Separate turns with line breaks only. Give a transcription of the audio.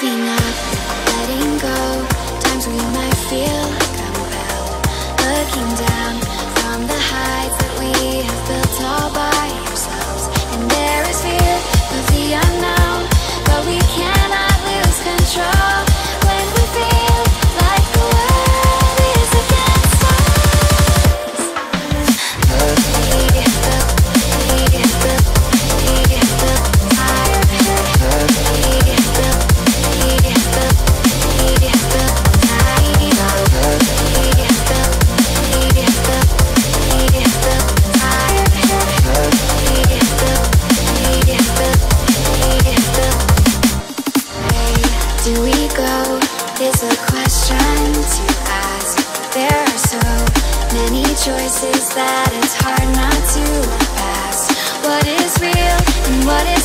loving us. trying to ask. There are so many choices that it's hard not to pass. What is real and what is